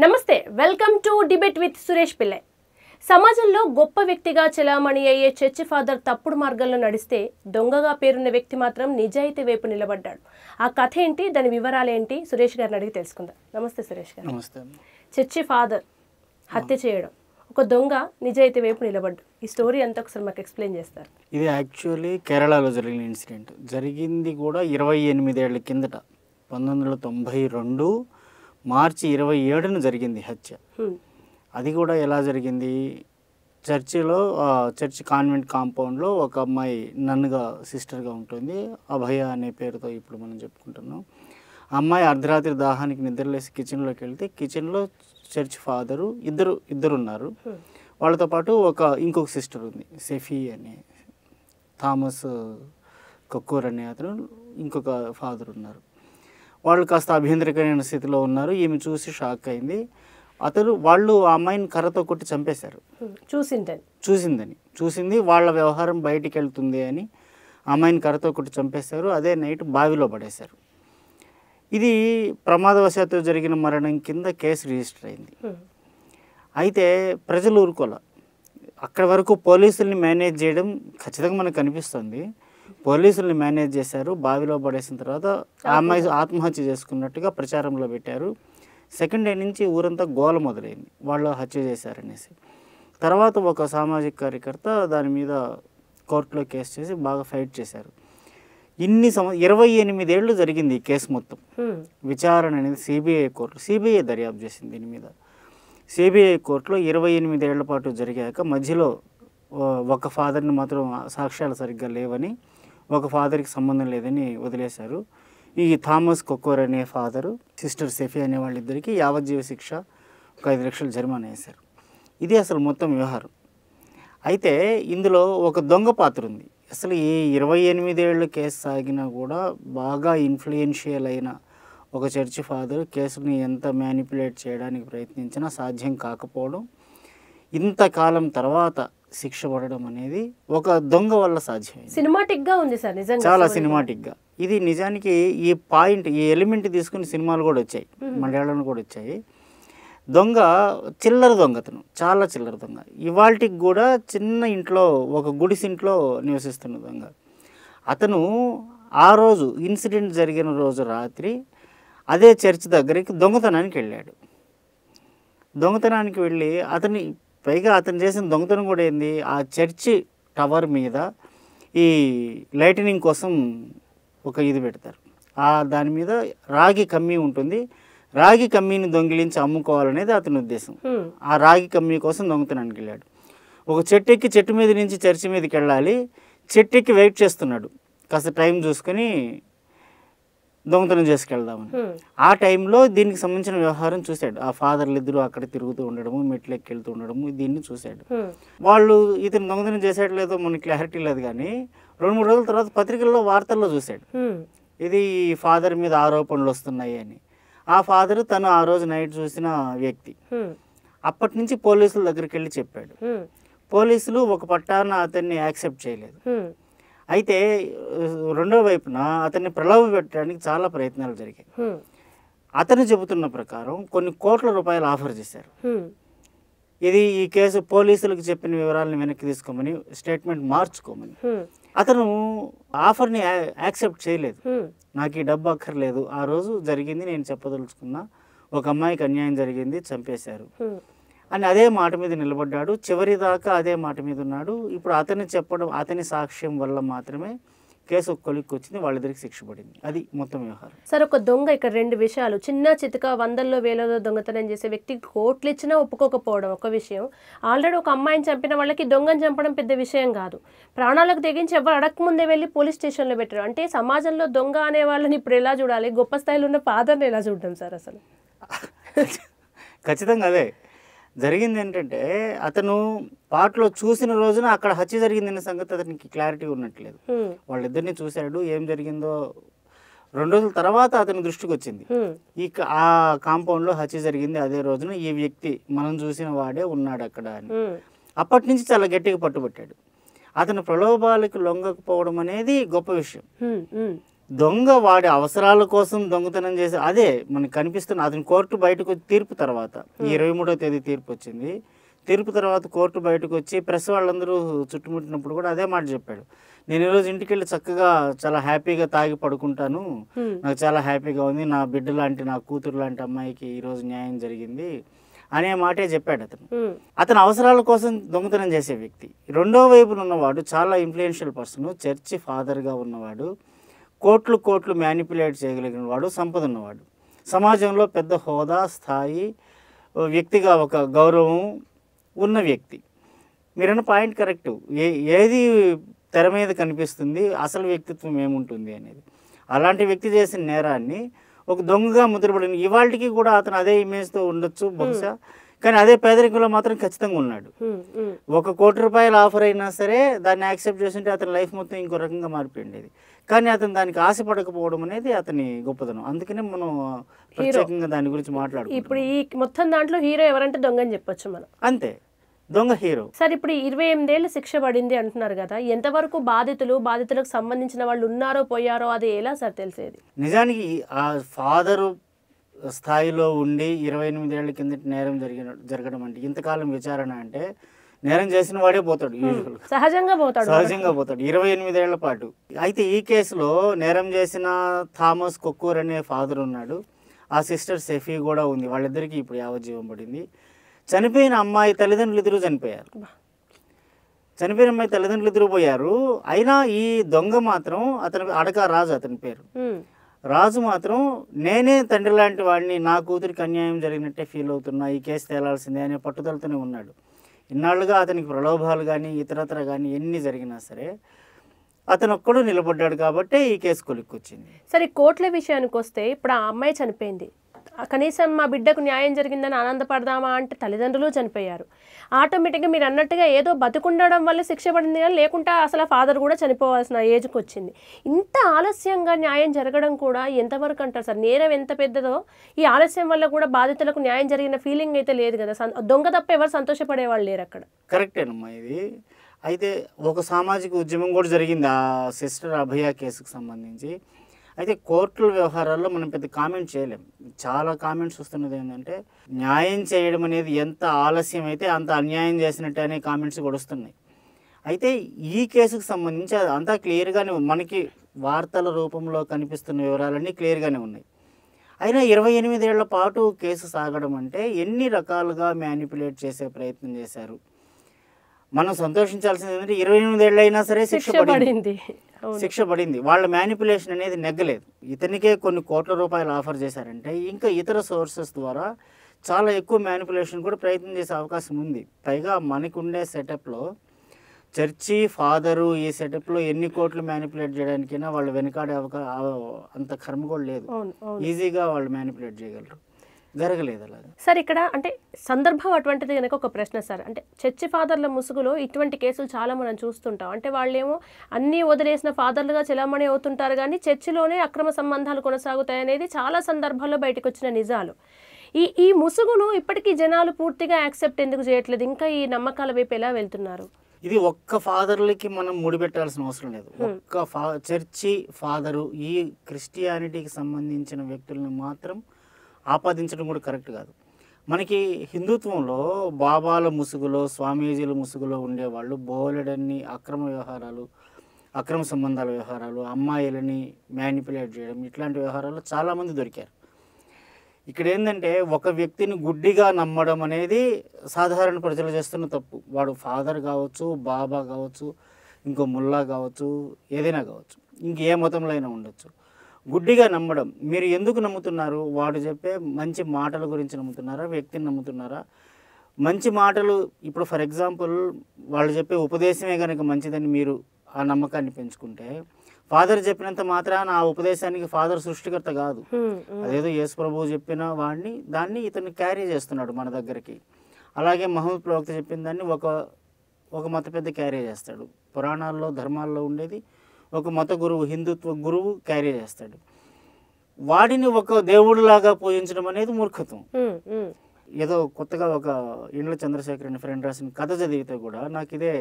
నమస్తే welcome to debate with Suresh Pillai. సమాజంలో గొప్ప వ్యక్తిగా చెలామణి అయ్యే చర్చి ఫాదర్ తప్పుడు మార్గంలో నడిస్తే దొంగగా పేరున్న వ్యక్తి మాత్రం నిజాయితీ వైపు నిలబడ్డాడు. ఆ కథ ఏంటి? దాని వివరాలు ఏంటి? సురేష్ గారిని అడిగి తెలుసుకుందాం. నమస్తే సురేష్ గారు. నమస్తే చర్చి ఫాదర్ హత్య చేయడం ఒక దొంగ నిజాయితీ వైపు నిలబడ్డు. ఈ స్టోరీ అంతా ఒకసారి మాకు ఎక్స్ప్లెయిన్ చేస్తారు. ఇది యాక్చువల్లీ కేరళలో జరిగిన ఇన్సిడెంట్. జరిగింది కూడా ఇరవై ఎనిమిదేళ్ళ కిందట పంతొమ్మిది వందల తొంభై రెండు మార్చి ఇరవై ఏడున జరిగింది హత్య. అది కూడా ఎలా జరిగింది? చర్చిలో చర్చ్ కాన్వెంట్ కాంపౌండ్లో ఒక అమ్మాయి నన్నుగా సిస్టర్గా ఉంటుంది. అభయ అనే పేరుతో ఇప్పుడు మనం చెప్పుకుంటున్నాం. అమ్మాయి అర్ధరాత్రి దాహానికి నిద్రలేసి కిచెన్లోకి వెళ్తే కిచెన్లో చర్చ్ ఫాదరు ఇద్దరు ఇద్దరు ఉన్నారు వాళ్ళతో పాటు ఒక ఇంకొక సిస్టర్ ఉంది సెఫీ అనే థామస్ కక్కూర్ అనే అతను ఇంకొక ఫాదర్ ఉన్నారు. వాళ్ళు కాస్త అభ్యంతరకరమైన స్థితిలో ఉన్నారు. ఈమె చూసి షాక్ అయింది. అతను వాళ్ళు ఆ అమ్మాయిని కర్రతో కొట్టి చంపేశారు. హ్మ్. చూసింటని చూసిందని. చూసింది వాళ్ళ వ్యవహారం బయటికి వెళ్తుంది అని ఆ అమ్మాయిని కర్రతో కొట్టి చంపేశారు. అదే నైట్ బావిలో పడేశారు. ఇది ప్రమాదవశాత్తు జరిగిన మరణం కింద కేసు రిజిస్టర్ అయింది. అయితే ప్రజలు ఊరుకోల. అక్కడ వరకు పోలీసుల్ని మేనేజ్ చేయడం ఖచ్చితంగా మనకు కనిపిస్తుంది. పోలీసుల్ని మేనేజ్ చేశారు. బావిలో పడేసిన తర్వాత అమ్మాయి ఆత్మహత్య చేసుకున్నట్టుగా ప్రచారంలో పెట్టారు. సెకండ్ డే నుంచి ఊరంతా గోల మొదలైంది. వాళ్ళు హత్య చేశారనేసి. తర్వాత ఒక సామాజిక కార్యకర్త దాని మీద కోర్టులో కేసు చేసి బాగా ఫైట్ చేశారు. ఇన్ని సంవ ఇరవై ఎనిమిదేళ్ళు జరిగింది ఈ కేసు మొత్తం. విచారణ అనేది సిబిఐ కోర్టు సిబిఐ దర్యాప్తు చేసింది దీని మీద. సిబిఐ కోర్టులో ఇరవై ఎనిమిదేళ్ళ పాటు జరిగాక మధ్యలో ఒక ఫాదర్ని మాత్రం సాక్ష్యాలు సరిగ్గా లేవని ఒక ఫాదర్కి సంబంధం లేదని వదిలేశారు. ఈ థామస్ కొక్కోర్ అనే ఫాదరు సిస్టర్ సెఫీ అనే వాళ్ళిద్దరికీ యావజ్జీవ శిక్ష ఒక ఐదు లక్షలు జరిమానా వేశారు. ఇది అసలు మొత్తం వ్యవహారం. అయితే ఇందులో ఒక దొంగ పాత్ర ఉంది. అసలు ఈ ఇరవై ఎనిమిదేళ్ళు కేసు సాగినా కూడా బాగా ఇన్ఫ్లుయెన్షియల్ అయిన ఒక చర్చి ఫాదర్ కేసుని ఎంత మ్యానిపులేట్ చేయడానికి ప్రయత్నించినా సాధ్యం కాకపోవడం ఇంతకాలం తర్వాత శిక్ష పడడం అనేది ఒక దొంగ వల్ల సాధ్యమైంది. సినిమాటిక్గా ఉంది సార్ నిజంగా చాలా story. సినిమాటిక్గా. ఇది నిజానికి ఈ పాయింట్ ఈ ఎలిమెంట్ తీసుకుని సినిమాలు కూడా వచ్చాయి మలయాళంలో కూడా వచ్చాయి. దొంగ చిల్లర దొంగతనం చాలా చిల్లర దొంగ. ఇవాళకి కూడా చిన్న ఇంట్లో ఒక గుడిసింట్లో నివసిస్తున్న దొంగ. అతను ఆ రోజు ఇన్సిడెంట్ జరిగిన రోజు రాత్రి అదే చర్చ్ దగ్గరికి దొంగతనానికి వెళ్ళాడు. దొంగతనానికి వెళ్ళి అతని పైగా అతను చేసిన దొంగతనం కూడా ఏంది? ఆ చర్చి టవర్ మీద ఈ లైటనింగ్ కోసం ఒక ఇది పెడతారు. ఆ దాని మీద రాగి కమ్మీ ఉంటుంది. రాగి కమ్మీని దొంగిలించి అమ్ముకోవాలనేది అతని ఉద్దేశం. ఆ రాగి కమ్మీ కోసం దొంగతనానికి వెళ్ళాడు. ఒక చెట్టు ఎక్కి చెట్టు మీద నుంచి చర్చి మీదకి వెళ్ళాలి. చెట్టు ఎక్కి వెయిట్ చేస్తున్నాడు. కాస్త టైం చూసుకొని దొంగతనం చేసుకెళ్దామని. ఆ టైంలో దీనికి సంబంధించిన వ్యవహారం చూశాడు ఆ ఫాదర్లు ఇద్దరు అక్కడ తిరుగుతూ ఉండడము మెట్లు వెళ్తూ ఉండడము దీన్ని చూశాడు. వాళ్ళు ఇతను దొంగతనం చేసాడు లేదో మనకి క్లారిటీ లేదు కానీ రెండు మూడు రోజుల తర్వాత పత్రికల్లో వార్తల్లో చూశాడు. ఇది ఈ ఫాదర్ మీద ఆరోపణలు వస్తున్నాయి అని ఆ ఫాదర్ తను ఆ రోజు నైట్ చూసిన వ్యక్తి. అప్పటి నుంచి పోలీసుల దగ్గరికి వెళ్ళి చెప్పాడు. పోలీసులు ఒక పట్టాన అతన్ని యాక్సెప్ట్ చేయలేదు. అయితే రెండో వైపున అతన్ని ప్రలోభ పెట్టడానికి చాలా ప్రయత్నాలు జరిగాయి. అతను చెబుతున్న ప్రకారం కొన్ని కోట్ల రూపాయలు ఆఫర్ చేశారు. ఇది ఈ కేసు పోలీసులకు చెప్పిన వివరాలను వెనక్కి తీసుకోమని స్టేట్మెంట్ మార్చుకోమని. అతను ఆఫర్ని యాక్సెప్ట్ చేయలేదు. నాకు ఈ డబ్బు అక్కర్లేదు ఆ రోజు జరిగింది నేను చెప్పదలుచుకున్నా ఒక అమ్మాయికి అన్యాయం జరిగింది చంపేశారు. అని అదే మాట మీద నిలబడ్డాడు. చివరి దాకా అదే మాట మీద ఉన్నాడు. ఇప్పుడు అతను చెప్పడం అతని సాక్ష్యం వల్ల మాత్రమే కేసు ఒక కొలిక్కి వచ్చింది వాళ్ళిద్దరికి శిక్ష పడింది. అది మొత్తం వ్యవహారం. సార్ ఒక దొంగ ఇక్కడ రెండు విషయాలు. చిన్న చితక వందల్లో వేలలో దొంగతనం చేసే వ్యక్తికి కోట్లు ఇచ్చినా ఒప్పుకోకపోవడం ఒక విషయం. ఆల్రెడీ ఒక అమ్మాయిని చంపిన వాళ్ళకి దొంగని చంపడం పెద్ద విషయం కాదు. ప్రాణాలకు తెగించి ఎవరు అడగకముందే వెళ్ళి పోలీస్ స్టేషన్లో పెట్టారు అంటే సమాజంలో దొంగ అనే వాళ్ళని ఇప్పుడు ఎలా చూడాలి? గొప్ప స్థాయిలో ఉన్న ఫాదర్ని ఎలా చూడడం సార్ అసలు? ఖచ్చితంగా అదే. జరిగింది ఏంటంటే అతను పాటలో చూసిన రోజున అక్కడ హత్య జరిగిందనే సంగతి అతనికి క్లారిటీ ఉన్నట్లేదు. వాళ్ళిద్దరిని చూశాడు ఏం జరిగిందో రెండు రోజుల తర్వాత అతని దృష్టికి వచ్చింది. ఈ ఆ కాంపౌండ్లో హత్య జరిగింది అదే రోజున ఈ వ్యక్తి మనం చూసిన వాడే ఉన్నాడు అక్కడ అని. అప్పటి నుంచి చాలా గట్టిగా పట్టుబట్టాడు అతను ప్రలోభాలకు లొంగకపోవడం అనేది గొప్ప విషయం. దొంగ వాడి అవసరాల కోసం దొంగతనం చేసి అదే మనకు కనిపిస్తున్న అతని కోర్టు బయటకు వచ్చి తీర్పు తర్వాత ఈ ఇరవై మూడో తేదీ తీర్పు వచ్చింది. తీర్పు తర్వాత కోర్టు బయటకు వచ్చి ప్రెస్ వాళ్ళందరూ చుట్టుముట్టినప్పుడు కూడా అదే మాట చెప్పాడు. నేను ఈరోజు ఇంటికి వెళ్ళి చక్కగా చాలా హ్యాపీగా తాగి పడుకుంటాను. హ్మ్. నాకు చాలా హ్యాపీగా ఉంది. నా బిడ్డ లాంటి నా కూతురు లాంటి అమ్మాయికి ఈరోజు న్యాయం జరిగింది అనే మాటే చెప్పాడు అతను. హ్మ్. అతని అవసరాల కోసం దొంగతనం చేసే వ్యక్తి. రెండో వైపున ఉన్నవాడు చాలా ఇన్ఫ్లుయెన్షియల్ పర్సన్ చర్చి ఫాదర్గా ఉన్నవాడు. కోట్లు కోట్లు మ్యానిపులేట్ చేయగలిగిన వాడు సంపద ఉన్నవాడు. సమాజంలో పెద్ద హోదా స్థాయి వ్యక్తిగా ఒక గౌరవం ఉన్న వ్యక్తి. మీరన్న పాయింట్ కరెక్ట్ ఏ ఏది తెర మీద కనిపిస్తుంది అసలు వ్యక్తిత్వం ఏముంటుంది అనేది. అలాంటి వ్యక్తి చేసిన నేరాన్ని ఒక దొంగగా ముద్రపడిన ఇవాళకి కూడా అతను అదే ఇమేజ్తో ఉండొచ్చు బహుశా. కానీ అదే పేదరికంలో మాత్రం ఖచ్చితంగా ఉన్నాడు. ఒక కోటి రూపాయల ఆఫర్ అయినా సరే దాన్ని యాక్సెప్ట్ చేస్తుంటే అతని లైఫ్ మొత్తం ఇంకో రకంగా మారిపోయిండేది. కానీ అతను దానికి ఆశపడకపోవడం అనేది అతని గొప్పతనం. అందుకనే మనం ప్రత్యేకంగా దాని గురించి మాట్లాడుకుంటాం ఇప్పుడు ఈ మొత్తం దాంట్లో హీరో ఎవరంటే దొంగ అని చెప్పొచ్చు మనం. అంతే. దొంగ హీరో. సార్ ఇప్పుడు ఇరవై ఎనిమిదేళ్ళు శిక్ష పడింది అంటున్నారు కదా ఎంతవరకు బాధితులు బాధితులకు సంబంధించిన వాళ్ళు ఉన్నారో పోయారో అది ఎలా సార్ తెలిసేది? నిజానికి ఆ ఫాదరు స్థాయిలో ఉండి ఇరవై ఎనిమిదేళ్ళ కిందటి నేరం జరిగిన జరగడం అంటే ఇంతకాలం విచారణ అంటే నేరం చేసిన వాడే పోతాడు సహజంగా పోతాడు సహజంగా పోతాడు. ఇరవై ఎనిమిదేళ్ళ పాటు. అయితే ఈ కేసులో నేరం చేసిన థామస్ కొక్కూర్ అనే ఫాదర్ ఉన్నాడు. ఆ సిస్టర్ సెఫీ కూడా ఉంది. వాళ్ళిద్దరికీ ఇప్పుడు యావజ్జీవం పడింది. చనిపోయిన అమ్మాయి తల్లిదండ్రులు ఇద్దరు చనిపోయారు. చనిపోయిన అమ్మాయి తల్లిదండ్రులు ఇద్దరు పోయారు. అయినా ఈ దొంగ మాత్రం అతని అడక రాజు అతని పేరు. రాజు మాత్రం నేనే తండ్రి లాంటి వాడిని నా కూతురికి అన్యాయం జరిగినట్టే ఫీల్ అవుతున్నా ఈ కేసు తేలాల్సిందే అనే పట్టుదలతోనే ఉన్నాడు. ఇన్నాళ్ళుగా అతనికి ప్రలోభాలు కానీ ఇతరత్ర కానీ ఎన్ని జరిగినా సరే అతను ఒక్కడు నిలబడ్డాడు కాబట్టి ఈ కేసు కొలిక్కొచ్చింది. సరే కోట్ల విషయానికి వస్తే ఇప్పుడు ఆ అమ్మాయి చనిపోయింది. కనీసం మా బిడ్డకు న్యాయం జరిగిందని ఆనందపడదామా అంటే తల్లిదండ్రులు చనిపోయారు. ఆటోమేటిక్గా మీరు అన్నట్టుగా ఏదో బతుకుండడం వల్ల శిక్ష పడింది కానీ లేకుంటే అసలు ఫాదర్ కూడా చనిపోవాల్సిన ఏజ్కి వచ్చింది. ఇంత ఆలస్యంగా న్యాయం జరగడం కూడా ఎంతవరకు అంటారు సార్? నేరం ఎంత పెద్దదో ఈ ఆలస్యం వల్ల కూడా బాధితులకు న్యాయం జరిగిన ఫీలింగ్ అయితే లేదు కదా. దొంగ తప్ప ఎవరు సంతోషపడేవాళ్ళు లేరు అక్కడ. కరెక్టేనమ్మా ఇది. అయితే ఒక సామాజిక ఉద్యమం కూడా జరిగింది ఆ సిస్టర్ అభయ కేసుకు సంబంధించి. అయితే కోర్టుల వ్యవహారాల్లో మనం పెద్ద కామెంట్ చేయలేం. చాలా కామెంట్స్ వస్తున్నది ఏంటంటే న్యాయం చేయడం అనేది ఎంత ఆలస్యం అయితే అంత అన్యాయం చేసినట్టు అనే కామెంట్స్ కూడా వస్తున్నాయి. అయితే ఈ కేసుకు సంబంధించి అంతా క్లియర్గానే మనకి వార్తల రూపంలో కనిపిస్తున్న వివరాలన్నీ క్లియర్గానే ఉన్నాయి. అయినా ఇరవై ఎనిమిదేళ్ళ పాటు కేసు సాగడం అంటే ఎన్ని రకాలుగా మ్యానిపులేట్ చేసే ప్రయత్నం చేశారు? మనం సంతోషించాల్సింది ఏంటంటే ఇరవై ఎనిమిదేళ్ళు అయినా సరే శిక్ష పడింది. శిక్ష పడింది. వాళ్ళ మ్యానిపులేషన్ అనేది నెగ్గలేదు. ఇతనికే కొన్ని కోట్ల రూపాయలు ఆఫర్ చేశారంటే ఇంకా ఇతర సోర్సెస్ ద్వారా చాలా ఎక్కువ మ్యానిపులేషన్ కూడా ప్రయత్నం చేసే అవకాశం ఉంది. పైగా మనకుండే సెటప్లో చర్చి ఫాదరు ఈ సెటప్లో ఎన్ని కోట్లు మ్యానిపులేట్ చేయడానికైనా వాళ్ళు వెనకాడే అవకా ఆ- అంత కర్మ కూడా లేదు. ఈజీగా వాళ్ళు మ్యానిపులేట్ చేయగలరు. జరగలేదు అలాగా. సార్ ఇక్కడ అంటే సందర్భం అటువంటిది కనుక ఒక ప్రశ్న సార్. అంటే చర్చి ఫాదర్ల ముసుగులో ఇటువంటి కేసులు చాలా మనం చూస్తుంటాం. అంటే వాళ్ళేమో అన్నీ వదిలేసిన ఫాదర్లుగా చెలామణి అవుతుంటారు కానీ చర్చిలోనే అక్రమ సంబంధాలు కొనసాగుతాయి అనేది చాలా సందర్భాల్లో బయటకు వచ్చిన నిజాలు. ఈ ఈ ముసుగును ఇప్పటికీ జనాలు పూర్తిగా యాక్సెప్ట్ ఎందుకు చేయట్లేదు? ఇంకా ఈ నమ్మకాల వైపు ఎలా వెళ్తున్నారు? ఇది ఒక్క ఫాదర్లకి మనం ముడిపెట్టాల్సిన అవసరం లేదు. ఒక్క ఫా చర్చి ఫాదరు ఈ క్రిస్టియానిటీకి సంబంధించిన వ్యక్తులను మాత్రం ఆపాదించడం కూడా కరెక్ట్ కాదు. మనకి హిందుత్వంలో బాబాల ముసుగులో స్వామీజీల ముసుగులో ఉండేవాళ్ళు బోలెడన్ని అక్రమ వ్యవహారాలు అక్రమ సంబంధాల వ్యవహారాలు అమ్మాయిలని మ్యానిపులేట్ చేయడం ఇట్లాంటి వ్యవహారాలు చాలామంది దొరికారు. ఇక్కడ ఏంటంటే ఒక వ్యక్తిని గుడ్డిగా నమ్మడం అనేది సాధారణ ప్రజలు చేస్తున్న తప్పు. వాడు ఫాదర్ కావచ్చు బాబా కావచ్చు ఇంకో ముల్లా కావచ్చు ఏదైనా కావచ్చు. ఇంకే మతంలో అయినా ఉండొచ్చు. గుడ్డిగా నమ్మడం. మీరు ఎందుకు నమ్ముతున్నారు? వాడు చెప్పే మంచి మాటల గురించి నమ్ముతున్నారా? వ్యక్తిని నమ్ముతున్నారా? మంచి మాటలు ఇప్పుడు ఫర్ ఎగ్జాంపుల్ వాళ్ళు చెప్పే ఉపదేశమే కనుక మంచిదని మీరు ఆ నమ్మకాన్ని పెంచుకుంటే ఫాదర్ చెప్పినంత మాత్రాన ఆ ఉపదేశానికి ఫాదర్ సృష్టికర్త కాదు. అదేదో యేసు ప్రభువు చెప్పిన వాడిని దాన్ని ఇతను క్యారీ చేస్తున్నాడు మన దగ్గరికి. అలాగే మహమ్మద్ ప్రవక్త చెప్పిన దాన్ని ఒక ఒక మత పెద్ద క్యారీ చేస్తాడు. పురాణాల్లో ధర్మాల్లో ఉండేది ఒక మత గురువు హిందుత్వ గురువు క్యారీ చేస్తాడు. వాడిని ఒక దేవుడిలాగా పూజించడం అనేది మూర్ఖత్వం. ఏదో కొత్తగా ఒక ఇండ్ల చంద్రశేఖర్ అనే ఫ్రెండ్ రాసిన కథ చదివితే కూడా నాకు ఇదే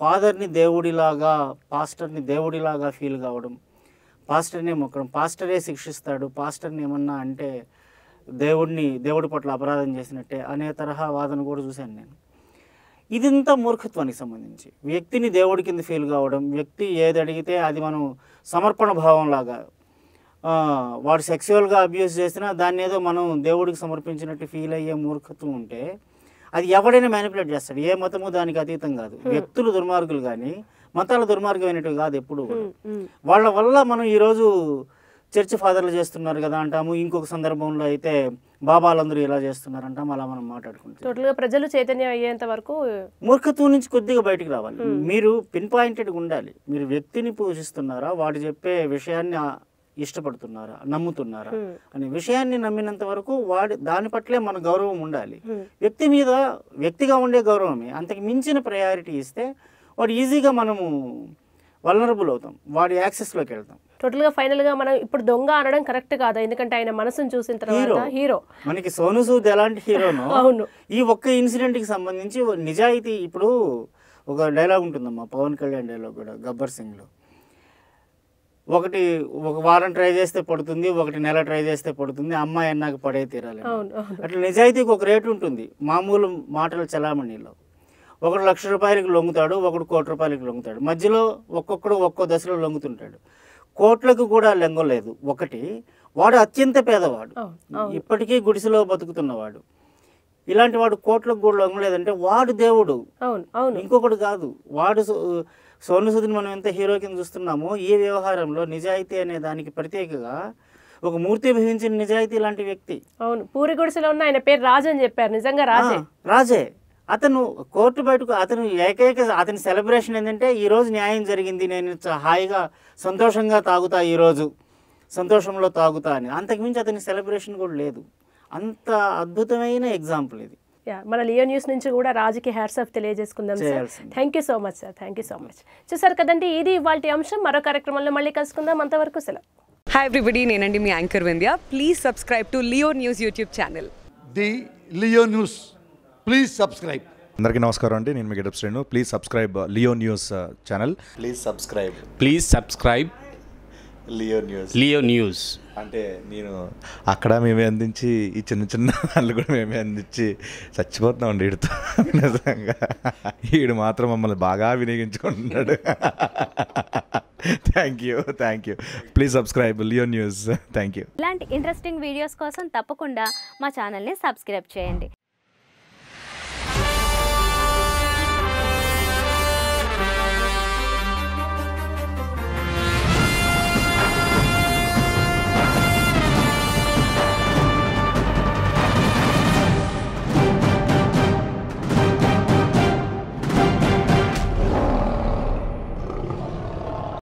ఫాదర్ని దేవుడిలాగా పాస్టర్ని దేవుడిలాగా ఫీల్ కావడం పాస్టర్నే మొక్కడం పాస్టరే శిక్షిస్తాడు పాస్టర్ని ఏమన్నా అంటే దేవుడిని దేవుడి పట్ల అపరాధం చేసినట్టే అనే తరహా వాదన కూడా చూశాను నేను. ఇదంతా మూర్ఖత్వానికి సంబంధించి. వ్యక్తిని దేవుడి కింద ఫీల్ కావడం వ్యక్తి ఏది అడిగితే అది మనం సమర్పణ భావంలాగా ఆ, వాడు సెక్సువల్గా అబ్యూస్ చేసినా దాన్ని ఏదో మనం దేవుడికి సమర్పించినట్టు ఫీల్ అయ్యే మూర్ఖత్వం ఉంటే అది ఎవడైనా మ్యానిపులేట్ చేస్తాడు. ఏ మతము దానికి అతీతం కాదు. వ్యక్తులు దుర్మార్గులు కానీ మతాల దుర్మార్గమైనట్టు కాదు ఎప్పుడు. వాళ్ళ వల్ల మనం ఈరోజు చర్చ్ ఫాదర్లు చేస్తున్నారు కదా అంటాము. ఇంకొక సందర్భంలో అయితే బాబాలందరూ ఇలా చేస్తున్నారు అంటాం అలా మనం మాట్లాడుకుంటాం. టోటల్గా ప్రజలు చైతన్యం అయ్యేంత వరకు మూర్ఖత్వం నుంచి కొద్దిగా బయటికి రావాలి. మీరు పిన్ పాయింటెడ్గా ఉండాలి. మీరు వ్యక్తిని పూజిస్తున్నారా వాడు చెప్పే విషయాన్ని ఇష్టపడుతున్నారా? నమ్ముతున్నారా? Hmm. అనే విషయాన్ని నమ్మినంత వరకు వాడి దాని పట్లే మన గౌరవం ఉండాలి. Hmm. వ్యక్తి మీద వ్యక్తిగా ఉండే గౌరవమే. అంతకు మించిన ప్రయారిటీ ఇస్తే వాడు ఈజీగా మనము వలనరబుల్ అవుతాం. వాడి యాక్సెస్లోకి వెళ్తాం. టోటల్గా ఫైనల్గా మనం ఇప్పుడు దొంగ అనడం కరెక్ట్ కాదు. ఎందుకంటే ఆయన మనసును చూసిన తర్వాత హీరో. హీరో మనకి సోను సూద్ ఎలాంటి హీరోనో అవును. ఈ ఒక్క ఇన్సిడెంట్కి సంబంధించి ఓ నిజాయితీ ఇప్పుడు ఒక డైలాగ్ ఉంటుందమ్మా పవన్ కళ్యాణ్ డైలాగ్ కూడా గబ్బర్ సింగ్లో. ఒకటి ఒక వారం ట్రై చేస్తే పడుతుంది ఒకటి నెల ట్రై చేస్తే పడుతుంది అమ్మాయి అన్నాక పడే తీరాలి. అట్లా నిజాయితీకి ఒక రేటు ఉంటుంది మామూలు మాటలు చలామణిలో. ఒకడు లక్ష రూపాయలకి లొంగుతాడు ఒకడు కోటి రూపాయలకి లొంగుతాడు. మధ్యలో ఒక్కొక్కడు ఒక్కో దశలో లొంగుతుంటాడు. కోట్లకు కూడా లెంగలేదు ఒకటి వాడు అత్యంత పేదవాడు. ఇప్పటికీ గుడిసెలో బతుకుతున్నవాడు. ఇలాంటి వాడు కోట్లకు కూడా లొంగలేదంటే వాడు దేవుడు. అవును అవును. ఇంకొకడు కాదు. వాడు సోను సుదిని మనం ఎంత హీరో కింద చూస్తున్నామో ఈ వ్యవహారంలో నిజాయితీ అనే దానికి ప్రత్యేకగా ఒక మూర్తి భవించిన నిజాయితీ లాంటి వ్యక్తి. అవును పూరి గుడిసెలో ఉన్న ఆయన పేరు రాజు అని చెప్పారు. నిజంగా రాజే. రాజే. అతను కోర్టు బయటకు అతను ఏకైక అతని సెలబ్రేషన్ ఏంటంటే ఈ రోజు న్యాయం జరిగింది నేను హాయిగా సంతోషంగా తాగుతా ఈరోజు సంతోషంలో తాగుతా అని. అంతకుమించి అతని సెలబ్రేషన్ కూడా లేదు. అంత అద్భుతమైన ఎగ్జాంపుల్ ఇది. యా మన లియో న్యూస్ నుంచి కూడా రాజుకి hats off తెలియజేసుకుందాం sir. Thank you so much sir thank you so much చూసారు కదండి ఇది ఇవాళ అంశం. మరో కార్యక్రమంలో మళ్ళీ కలుసుకుందాం. అంతవరకు సెలవు. హాయ్ ఎవ్రీబడి నేనండి మీ anchor Vindhya please subscribe to Leo News YouTube channel the Leo News please subscribe అందరికీ నమస్కారం అండి. నేను మీ Getup Srinu please subscribe Leo News channel please subscribe please subscribe Leo News Leo News అంటే నేను అక్కడ మేమే అందించి ఈ చిన్న చిన్న వాళ్ళు కూడా మేమే అందించి చచ్చిపోతున్నాం వీడితో నిజంగా. వీడు మాత్రం మమ్మల్ని బాగా వినియోగించుకుంటున్నాడు. Thank you thank you please subscribe Leo News thank you ఇలాంటి ఇంట్రెస్టింగ్ వీడియోస్ కోసం తప్పకుండా మా ఛానల్ని సబ్స్క్రైబ్ చేయండి.